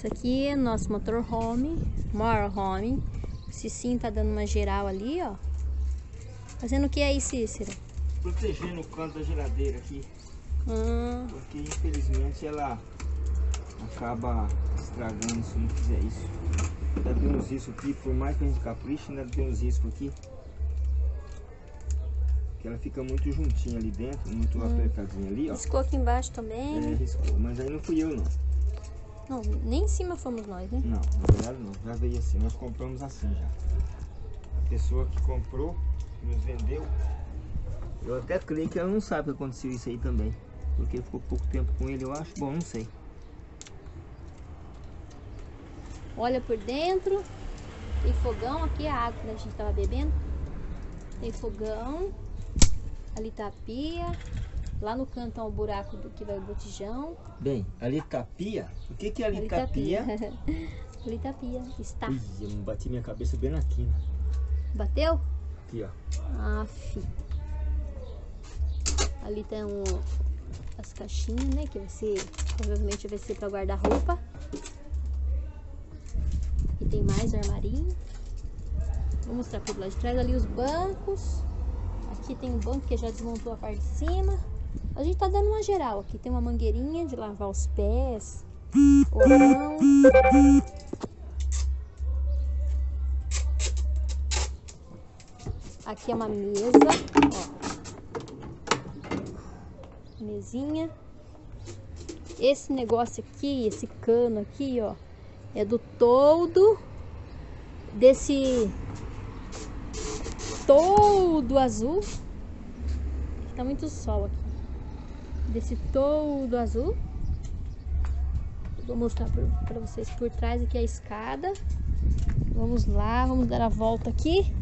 Isso aqui é nosso motorhome, motorhome. O Cicinho tá dando uma geral ali, ó. Fazendo o que aí, Cícero? Protegendo o canto da geladeira aqui. Hum, Porque infelizmente ela acaba estragando se não fizer isso. Ainda tem uns riscos aqui, por mais que a gente capriche, ainda tem uns riscos aqui. Que ela fica muito juntinha ali dentro, muito apertadinha ali, ó. riscou aqui embaixo também. É, riscou. Mas aí não fui eu não. Não, nem em cima fomos nós, né? Não, na verdade não. Já veio assim, nós compramos assim já. A pessoa que comprou, que nos vendeu, eu até creio que ela não sabe que aconteceu isso aí também. Porque ficou pouco tempo com ele, eu acho. Bom, não sei. Olha por dentro. Tem fogão aqui, a água que a gente tava bebendo. Tem fogão. Ali tá a pia. Lá no canto é o buraco do que vai o botijão. Bem, ali tá pia. O que que é ali, tá a pia? ali tá pia. Está. Ih, eu bati minha cabeça bem na quina. Bateu? Aqui, ó. Aff. Ali tem um, as caixinhas, né? Que vai ser, provavelmente vai ser pra guardar roupa. Aqui tem mais armarinho. Vou mostrar pro lado de trás ali os bancos. Aqui tem um banco que já desmontou a parte de cima. A gente tá dando uma geral aqui. Tem uma mangueirinha de lavar os pés. Ou não. Aqui é uma mesa, ó. Mesinha. Esse negócio aqui, esse cano aqui, ó, é do todo desse todo azul. Tá muito sol aqui. Desse todo azul. Vou mostrar pra vocês por trás aqui a escada. Vamos lá, vamos dar a volta aqui.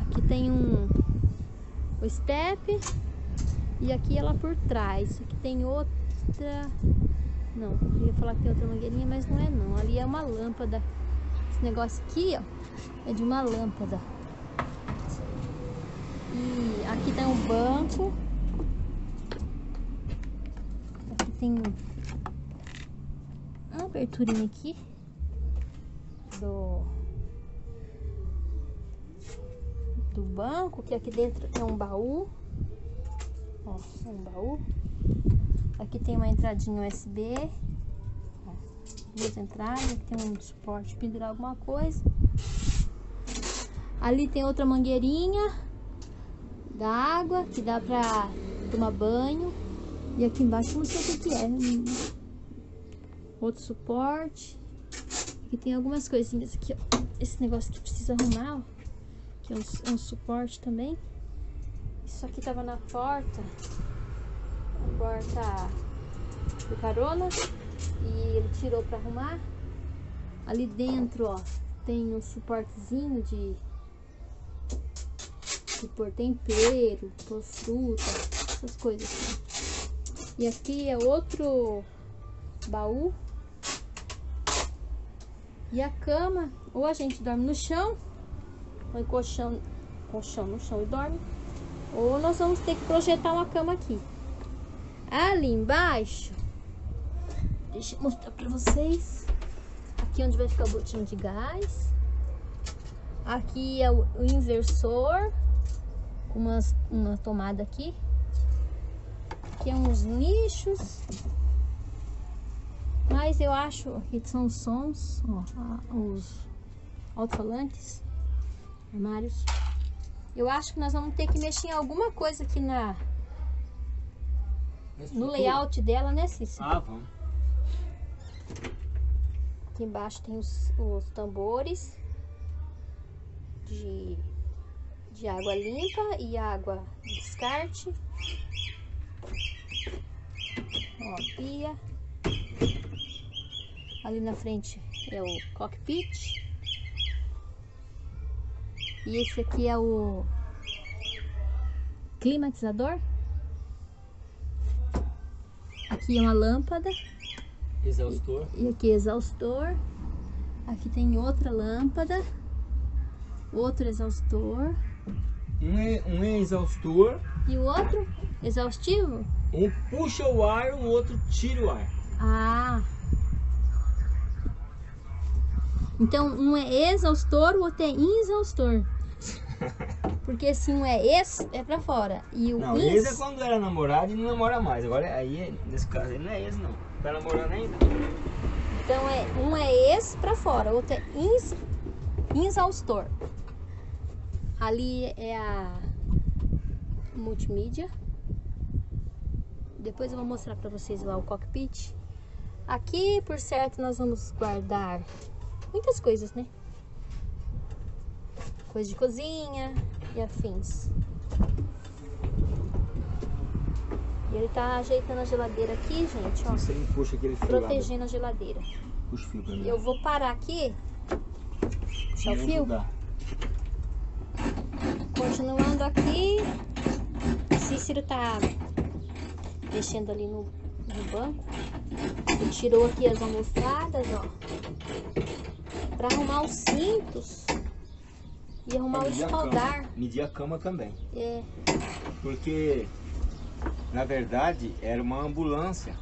Aqui tem um o step e aqui ela por trás. Aqui tem outra. Não, eu ia falar que tem outra mangueirinha, mas não é não. Ali é uma lâmpada. Esse negócio aqui, ó, é de uma lâmpada. E aqui tem um banco. Aqui tem uma aberturinha aqui do do banco, que aqui dentro tem um baú. Ó, um baú. Aqui tem uma entradinha USB. Duas entradas, aqui tem um suporte pendurar alguma coisa. Ali tem outra mangueirinha da água que dá pra tomar banho. E aqui embaixo não sei o que, é. Outro suporte. Aqui tem algumas coisinhas aqui, ó. Esse negócio que precisa arrumar, ó que é um, é um, suporte também. Isso aqui tava na porta, a porta do carona, e ele tirou para arrumar. Ali dentro, ó, tem um suportezinho de, de pôr tempero, pôr fruta, essas coisas assim. E aqui é outro baú. E a cama, ou a gente dorme no chão, põe colchão, colchão no chão e dorme. Ou nós vamos ter que projetar uma cama aqui. Ali embaixo, deixa eu mostrar pra vocês. Aqui onde vai ficar o botinho de gás. Aqui é o, inversor. Uma tomada aqui. Aqui é uns nichos. Mas eu acho que são os sons, ó, os alto-falantes armários. Eu acho que nós vamos ter que mexer em alguma coisa aqui na no layout dela, né, Cícero? Ah, vamos. Aqui embaixo tem os, os tambores de, de água limpa e água de descarte. Ó, pia. Ali na frente é o cockpit. E esse aqui é o climatizador. Aqui é uma lâmpada. Exaustor. E aqui é exaustor. Aqui tem outra lâmpada. Outro exaustor. Um é, um é exaustor. E o outro? Exaustivo? Um puxa o ar, o outro tira o ar. Ah. Então, um é exaustor, o outro é inexaustor. Porque se um é ex, é pra fora. E o Não, ins... ex é quando era namorado e não namora mais. Agora, aí, nesse caso, ele não é ex, não. Tá namorando ainda. Então, é, um é ex pra fora, o outro é ins, inexaustor. Ali é a multimídia. Depois eu vou mostrar pra vocês lá o cockpit. Aqui, por certo, nós vamos guardar muitas coisas, né? Coisa de cozinha e afins. E ele tá ajeitando a geladeira aqui, gente, ó. Você puxa aquele fio lá. Protegendo a geladeira. Puxa o fio pra mim. Eu vou parar aqui. Puxar o fio. Continuando aqui. Cícero tá mexendo ali no, no banco. Ele tirou aqui as almofadas, ó. Pra arrumar os cintos. E arrumar o espaldar. Medir a cama também. É, Porque, na verdade, era uma ambulância.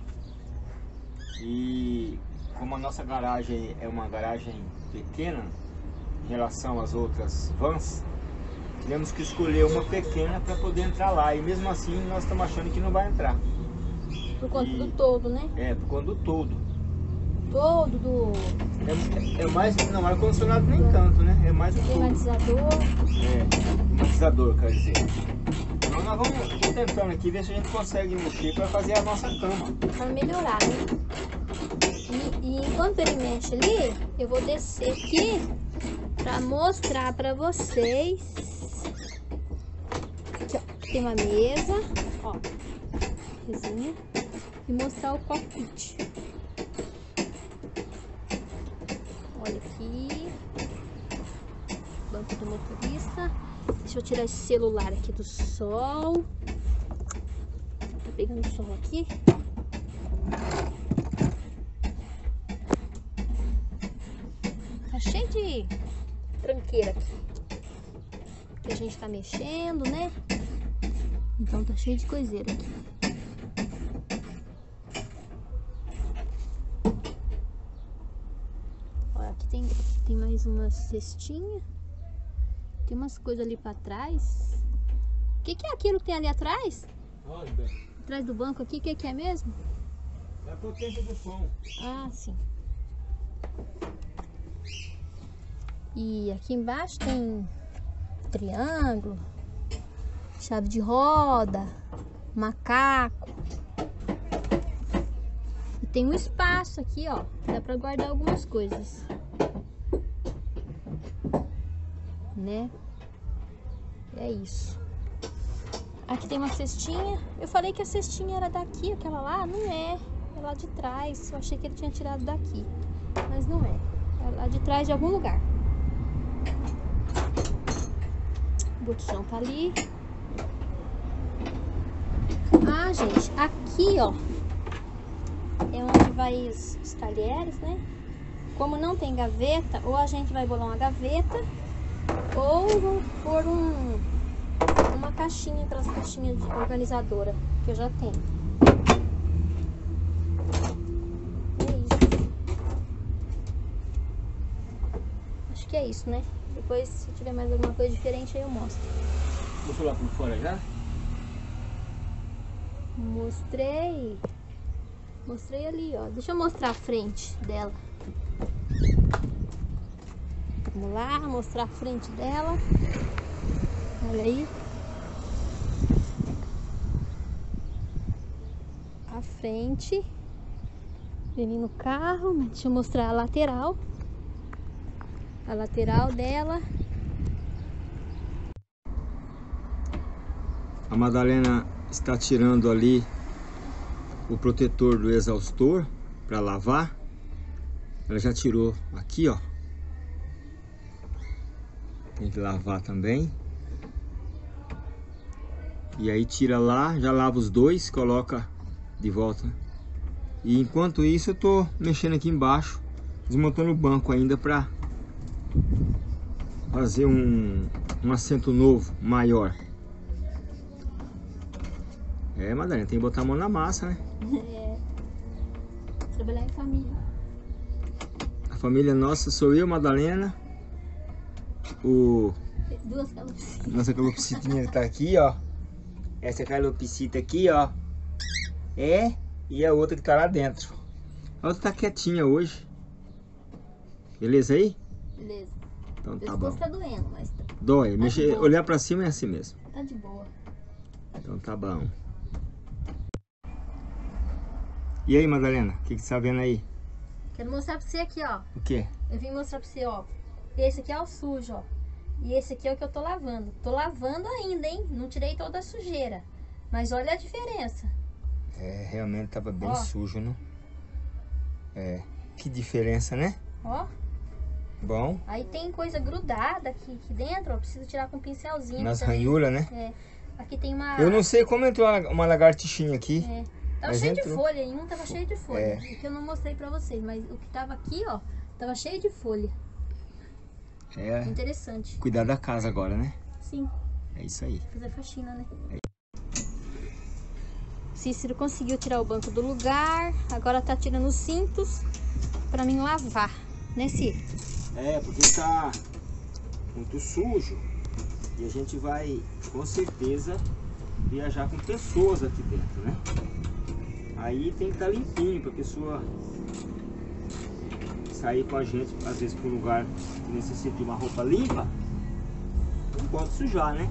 E como a nossa garagem é uma garagem pequena em relação às outras vans, tivemos que escolher uma pequena para poder entrar lá. E mesmo assim nós estamos achando que não vai entrar. por conta E- do todo, né? É, por conta do todo. Todo do É, é mais. Não, ar-condicionado nem tanto, né? É mais o climatizador. É, climatizador, quer dizer. Então nós vamos tentando aqui ver se a gente consegue mexer para fazer a nossa cama. Pra melhorar, né? E, e enquanto ele mexe ali, eu vou descer aqui pra mostrar pra vocês. Tem uma mesa, ó, mesinha, e mostrar o cockpit. Olha aqui, banco do motorista. Deixa eu tirar esse celular aqui do sol. Tá pegando sol aqui. Tá cheio de tranqueira aqui. Que a gente tá mexendo, né? Então tá cheio de coiseira aqui. Olha, aqui tem, tem mais uma cestinha. Tem umas coisas ali pra trás. O que, que é aquilo que tem ali atrás? Olha, Atrás do banco aqui, o que, que é mesmo? é a potência do som. Ah, sim. E aqui embaixo tem triângulo, chave de roda, macaco. E tem um espaço aqui, ó. Dá pra guardar algumas coisas. Né? É isso. Aqui tem uma cestinha. Eu falei que a cestinha era daqui, aquela lá. Não é. É lá de trás. Eu achei que ele tinha tirado daqui. Mas não é. É lá de trás de algum lugar. O botijão tá ali. Ah, gente. Aqui, ó. É onde vai os, os talheres, né? Como não tem gaveta, ou a gente vai bolar uma gaveta, ou vamos pôr um, uma caixinha, aquelas caixinhas de organizadora que eu já tenho. É que é isso, né? Depois, se tiver mais alguma coisa diferente, aí eu mostro. Vou falar por fora já? Mostrei. Mostrei ali, ó. Deixa eu mostrar a frente dela. Vamos lá, mostrar a frente dela. Olha aí. A frente. Vem no carro. mas Deixa eu mostrar a lateral. A lateral dela. A Madalena está tirando ali o protetor do exaustor para lavar. Ela já tirou aqui, ó. Tem que lavar também. E aí tira lá, já lava os dois, coloca de volta. E enquanto isso eu tô mexendo aqui embaixo, desmontando o banco ainda para fazer um, um assento novo, maior. É, Madalena, tem que botar a mão na massa, né? É. Trabalhar em família. família nossa sou eu, Madalena. O... Duas calopsitas. Nossa calopsitinha tá aqui, ó. Essa calopsita aqui, ó. É. E a outra que tá lá dentro. A outra tá quietinha hoje. Beleza aí? Beleza. Então tá bom. tá doendo, mas tá, Dói. de Mexer, olhar pra cima é assim mesmo. tá de boa. Então tá bom. E aí, Madalena? O que, que você tá vendo aí? Quero mostrar pra você aqui, ó. O quê? Eu vim mostrar pra você, ó. Esse aqui é o sujo, ó. E esse aqui é o que eu tô lavando. Tô lavando ainda, hein? Não tirei toda a sujeira. Mas olha a diferença. É, realmente tava bem Ó. sujo, né? É. Que diferença, né? Ó. Bom. Aí tem coisa grudada aqui, aqui dentro, ó. Preciso tirar com um pincelzinho. Nas ranhuras, né? É. Aqui tem uma... Eu não sei como entrou uma uma lagartixinha aqui. É. Tava Mas cheio de entrou. folha, em um tava cheio de folha. É. O que eu não mostrei pra vocês, mas o que tava aqui, ó, tava cheio de folha. É. Interessante. Cuidar da casa agora, né? Sim, É isso aí. fazer faxina, né? Cícero conseguiu tirar o banco do lugar, agora tá tirando os cintos pra mim lavar, né, Cícero? É, porque tá muito sujo. E a gente vai, com certeza, viajar com pessoas aqui dentro, né? Aí tem que estar limpinho pra pessoa sair com a gente, às vezes, para um lugar que necessita de uma roupa limpa. Não pode sujar, né?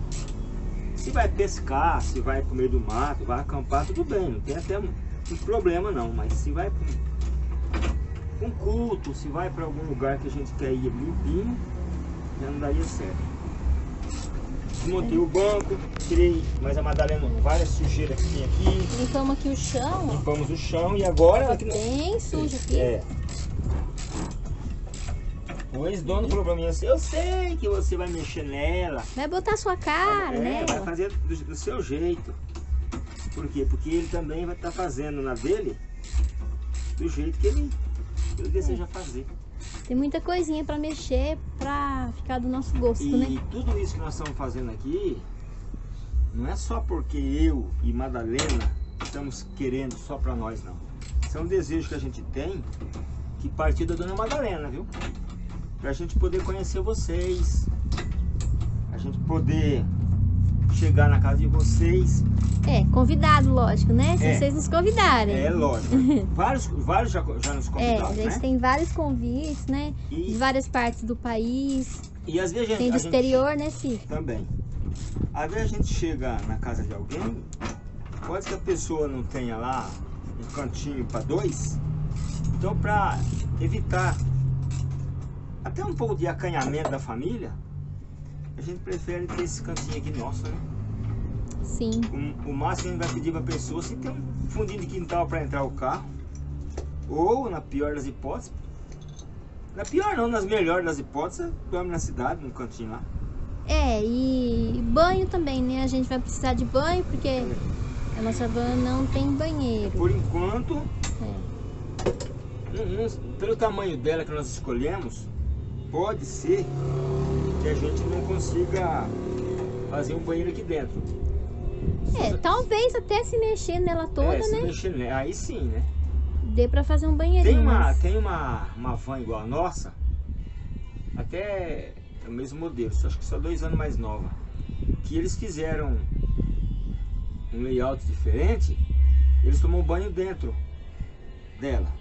Se vai pescar, se vai pro meio do mato, vai acampar, tudo bem, não tem até muito problema não. Mas se vai para um culto, se vai para algum lugar que a gente quer ir limpinho, já não daria certo. Desmontei o banco, tirei mais a Madalena várias sujeiras que tem aqui, Limpamos aqui o chão, limpamos o chão e agora aqui no- bem sujo aqui. é. O ex-dono falou pra mim assim, eu sei que você vai mexer nela. Vai botar sua cara, é, né? vai fazer do, do seu jeito. Por quê? Porque ele também vai estar fazendo na dele do jeito que ele, que ele deseja fazer. Tem muita coisinha pra mexer pra ficar do nosso gosto, E né? tudo isso que nós estamos fazendo aqui, não é só porque eu e Madalena estamos querendo só pra nós, não. Isso é um desejo que a gente tem que partiu da Dona Madalena, viu? Pra gente poder conhecer vocês, a gente poder chegar na casa de vocês. É, convidado, lógico, né? Se É. vocês nos convidarem. É lógico. vários, vários já, já nos É, convidaram, a gente né? tem vários convites, né? De E, várias partes do país. e às vezes a gente, Tem do gente- exterior, né, Cid? Também. Às vezes a gente chega na casa de alguém, pode que a pessoa não tenha lá um cantinho para dois, então para evitar até um pouco de acanhamento da família, a gente prefere ter esse cantinho aqui nosso, né? Sim. O, o máximo que a gente vai pedir para a pessoa se tem um fundinho de quintal para entrar o carro, ou na pior das hipóteses, na pior não, nas melhores das hipóteses, dorme na cidade, no cantinho lá. É, e banho também, né? A gente vai precisar de banho porque a nossa van não tem banheiro. Por enquanto, É. Não- não- pelo tamanho dela que nós escolhemos, pode ser que a gente não consiga fazer um banheiro aqui dentro. É, talvez até se mexer nela toda, É, se né? mexer aí sim, né? Dê pra fazer um banheirinho. Tem uma, mas- tem uma, uma van igual a nossa, até é o mesmo modelo, só acho que só dois anos mais nova, que eles fizeram um layout diferente, eles tomam banho dentro dela.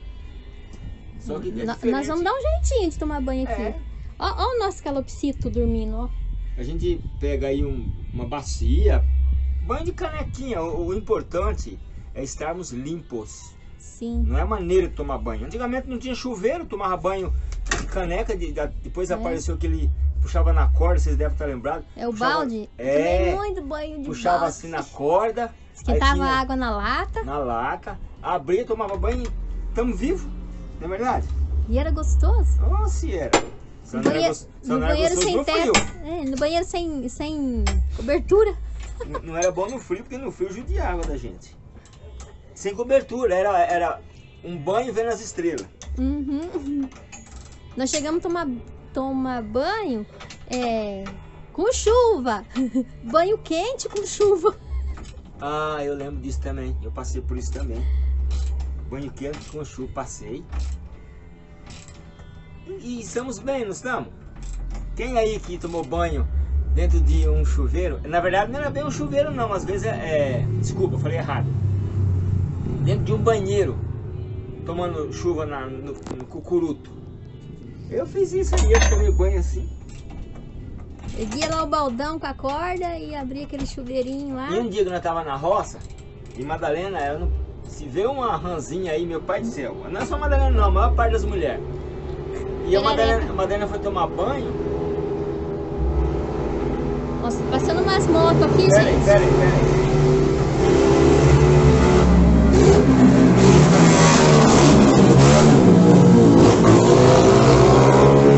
Só que é Nós vamos dar um jeitinho de tomar banho aqui. É. Ó, ó o nosso calopsito dormindo, ó. A gente pega aí um- uma bacia, banho de canequinha. O, o importante é estarmos limpos. Sim. Não é maneira de tomar banho. Antigamente não tinha chuveiro, tomava banho de caneca, de- da- depois É. apareceu aquele puxava na corda, vocês devem estar lembrados. É o Puxava- balde? É. Muito banho de Puxava balde. assim na corda, Esquentava água na lata na lata, abria, tomava banho e tamo vivo. Não é verdade? e era gostoso. Se era. Só No banheiro, no gostoso sem teto. É, no banheiro sem, sem cobertura. Não era bom no frio, porque no frio judiava da gente. Sem cobertura, era, era um banho vendo as estrelas. Uhum. Nós chegamos a tomar, tomar banho é, com chuva. banho quente com chuva. Ah, eu lembro disso também. Eu passei por isso também. Banho quente com chuva, passei. E estamos bem, não estamos? Quem aí que tomou banho dentro de um chuveiro? Na verdade não era bem um chuveiro não, às vezes é... é desculpa, eu falei errado. Dentro de um banheiro, tomando chuva na, no, no cucuruto. Eu fiz isso aí, eu tomei banho assim. Erguia lá o baldão com a corda e abria aquele chuveirinho lá. E um dia que nós tava na roça, e Madalena, ela não, se vê uma ranzinha aí, meu pai do céu, não é só Madalena não, a maior parte das mulheres. E a Madalena, a Madalena foi tomar banho. Nossa, passando umas motos aqui, pera gente. Aí, pera aí, pera aí.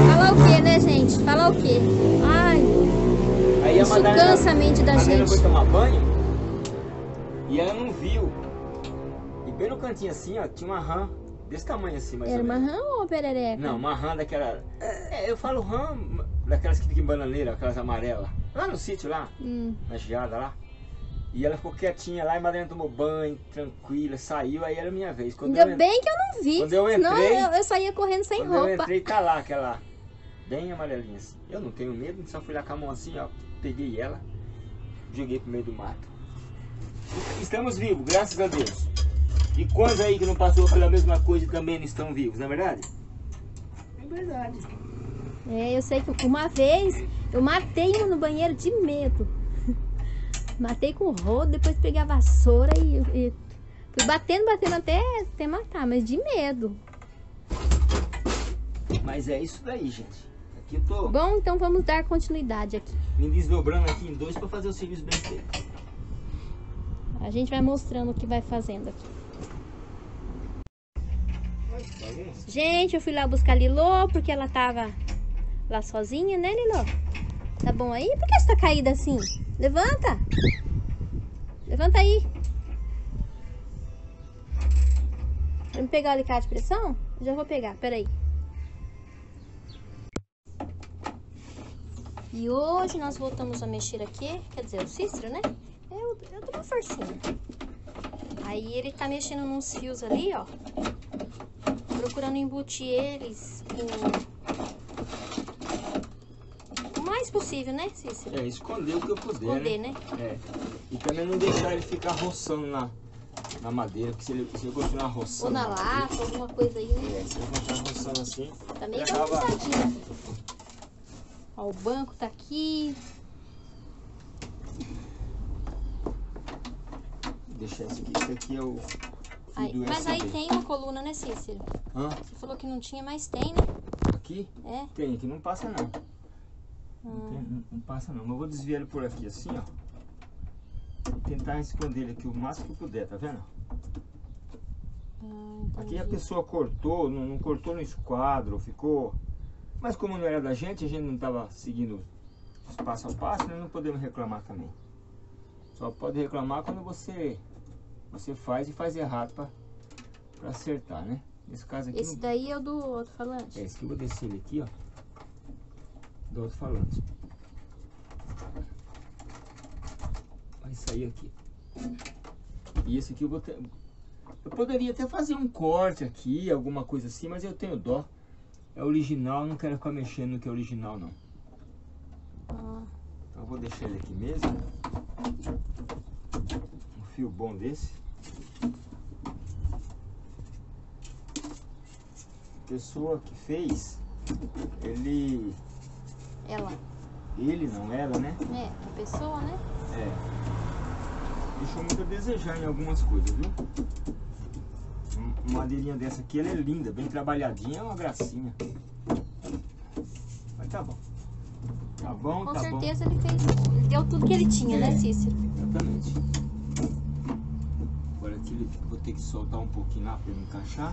Fala o que, né, gente? Fala o que? Ai, aí isso Madalena, cansa a mente da a gente. foi tomar banho e ela não viu. E bem no cantinho assim, ó, tinha uma rã desse tamanho assim, mais Era uma rã ou perereca? Não, uma rã daquela. É, eu falo rã daquelas que ficam em bananeira, aquelas amarelas. Lá no sítio lá, Hum. na geada lá. E ela ficou quietinha lá e a Madalena tomou banho, tranquila, saiu, aí era minha vez. Quando Ainda eu, bem que eu não vi. Quando eu senão entrei- eu, eu saía correndo sem quando eu roupa. entrei, tá lá aquela. Bem amarelinha assim. Eu não tenho medo, só fui lá com a mão assim, ó. Peguei ela, joguei pro meio do mato. Estamos vivos, graças a Deus. E quantos aí que não passou pela mesma coisa também não estão vivos, não é verdade? É verdade. É, eu sei que uma vez eu matei um no banheiro de medo. Matei com o rodo, depois peguei a vassoura e, e fui batendo, batendo até, até matar, mas de medo. Mas é isso daí, gente. Aqui eu tô Bom, então vamos dar continuidade aqui. me desdobrando aqui em dois para fazer o serviço bem feito. A gente vai mostrando o que vai fazendo aqui. Gente, eu fui lá buscar a Lilô, porque ela tava lá sozinha, né, Lilô? Tá bom aí? Por que você tá caída assim? Levanta! Levanta aí! Me pegar o alicate de pressão? Já vou pegar, peraí. E hoje nós voltamos a mexer aqui, quer dizer, o Cícero, né? Eu, eu dou uma forcinha. Aí ele tá mexendo nos fios ali, ó procurando embutir eles o mais possível, né, Cícero? É, esconder o que eu puder. Esconder, né? né? É. E também não deixar ele ficar roçando na, na madeira, porque se ele, se ele continuar roçando. Ou na lata, alguma coisa aí, né? É, se ele continuar roçando assim, Tá meio acaba-. Ó, o banco tá aqui. deixar isso aqui. Isso aqui é o. Aí- mas aí tem uma coluna, né, Cícero? Hã? Você falou que não tinha, mas tem, né? Aqui? É. Tem, aqui não passa não. Não, tem- não- não passa não. Mas eu vou desviar ele por aqui assim, ó. Tentar esconder ele aqui o máximo que puder, tá vendo? Ah, Aqui a pessoa cortou, não, não cortou no esquadro, ficou. Mas como não era da gente, a gente não estava seguindo os passo a passo, nós não podemos reclamar também. Só pode reclamar quando você você faz e faz errado para acertar, né? Nesse caso aqui, Esse não- daí é o do outro falante. é esse que eu vou descer ele aqui, ó. Do outro falante. Vai sair aqui. E esse aqui eu vou ter... Eu poderia até fazer um corte aqui, alguma coisa assim, mas eu tenho dó. É original, não quero ficar mexendo no que é original, não. Ah, Então eu vou deixar ele aqui mesmo. Um fio bom desse. Pessoa que fez, ele... ela. Ele, não ela, né? É, a pessoa, né? É. Deixou muito a desejar em algumas coisas, viu? Um- Uma madeirinha dessa aqui, ela é linda, bem trabalhadinha, é uma gracinha. Mas tá bom. Tá bom, Com tá bom. certeza ele fez. Ele deu tudo que ele tinha, É. né, Cícero? Exatamente. Agora aqui ele- vou ter que soltar um pouquinho lá para ele encaixar.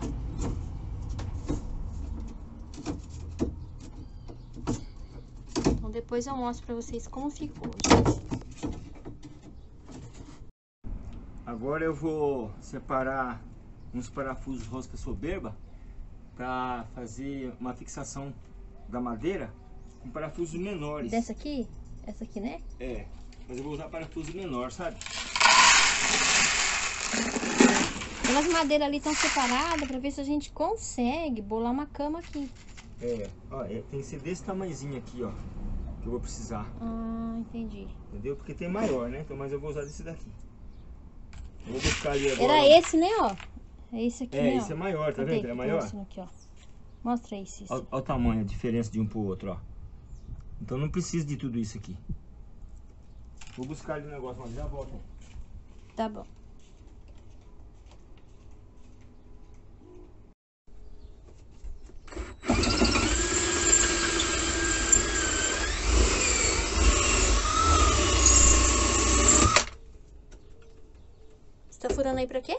Depois eu mostro pra vocês como ficou, gente. Agora eu vou separar uns parafusos rosca soberba para fazer uma fixação da madeira com parafusos menores. Dessa aqui? Essa aqui, né? É, mas eu vou usar parafuso menor, sabe? Pelas madeiras ali estão separadas pra ver se a gente consegue bolar uma cama aqui. É, ó, é, tem que ser desse tamanhozinho aqui, ó. Que eu vou precisar. Ah, entendi. Entendeu? Porque tem maior, né? Então, mas eu vou usar desse daqui. Eu vou buscar ali agora. Era esse, né, ó? É esse aqui, É, né, esse ó. é maior, tá Cadê? vendo? É maior. Aqui, ó. Mostra esse. esse. Olha o tamanho, a diferença de um pro outro, ó. Então não precisa de tudo isso aqui. Vou buscar ali o negócio, mas já volto. Tá bom. Tá furando aí pra quê?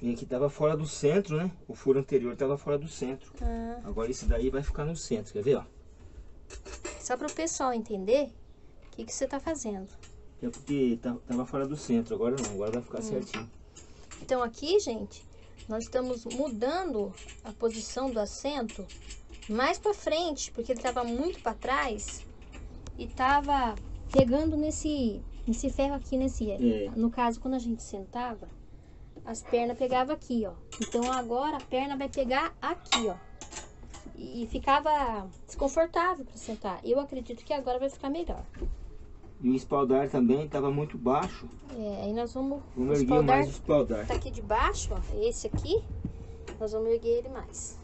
E aqui tava fora do centro, né? O furo anterior tava fora do centro. Ah, Agora esse daí vai ficar no centro, quer ver, ó? só pro pessoal entender o que, que você tá fazendo. É porque ta- tava fora do centro, agora não, agora vai ficar certinho. Então aqui, gente, nós estamos mudando a posição do assento mais para frente, porque ele estava muito para trás e estava pegando nesse nesse ferro aqui nesse, É. no caso quando a gente sentava, as pernas pegavam aqui, ó. Então agora a perna vai pegar aqui, ó. E ficava desconfortável para sentar. Eu acredito que agora vai ficar melhor. E o espaldar também tava muito baixo. É, aí nós vamos Vamos erguer espaldar mais o espaldar. tá aqui de baixo, ó, esse aqui, nós vamos erguer ele mais.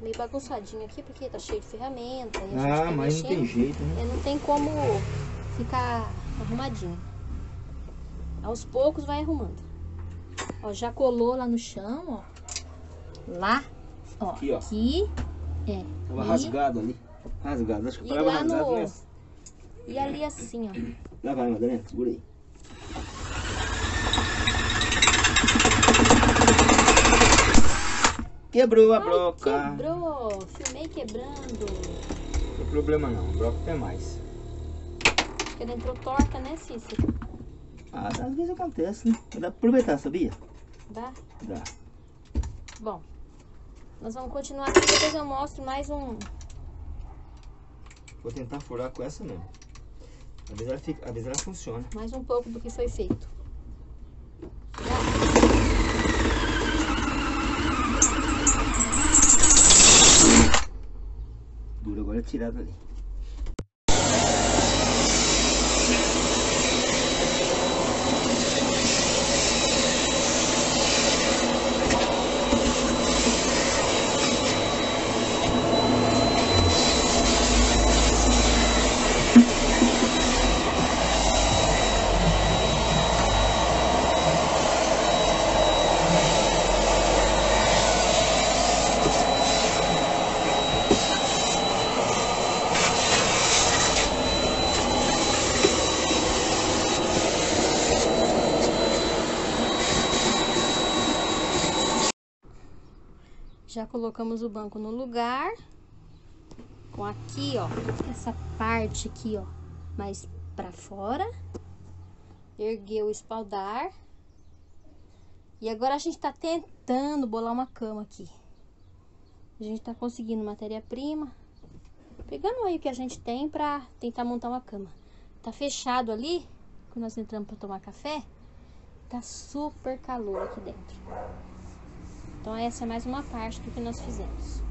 Meio bagunçadinho aqui, porque tá cheio de ferramenta. Ah, tá mas não tem mexendo, jeito, né? e não tem como ficar arrumadinho. Aos poucos vai arrumando. Ó, já colou lá no chão, ó. Lá, ó. Aqui, ó. Aqui, é. Tava E- rasgado ali. Rasgado, acho que E parava lá rasgado no- nessa. E ali assim, ó. Lá vai, Madalena, segura aí. Quebrou a Ai, broca. quebrou. Filmei quebrando. Não tem problema não, a broca tem mais. Porque ela entrou torta, né, Cícero? Ah, às vezes acontece, né? Dá pra aproveitar, sabia? Dá? Dá. Bom, nós vamos continuar aqui, depois eu mostro mais um. Vou tentar furar com essa mesmo. Às vezes ela, fica, às vezes ela funciona. Mais um pouco do que foi feito. Dura agora é tirada ali. Já colocamos o banco no lugar. Com aqui, ó, essa parte aqui, ó, mais pra fora. Ergueu o espaldar. E agora a gente tá tentando bolar uma cama aqui. A gente tá conseguindo matéria-prima. Pegando aí o que a gente tem pra tentar montar uma cama. Tá fechado ali, quando nós entramos pra tomar café. Tá super calor aqui dentro. Então essa é mais uma parte do que nós fizemos.